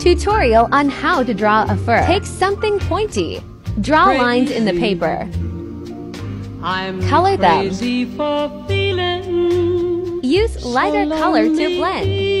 Tutorial on how to draw a fur. Take something pointy. Draw lines in the paper. I'm Color them. Use lighter so color to blend.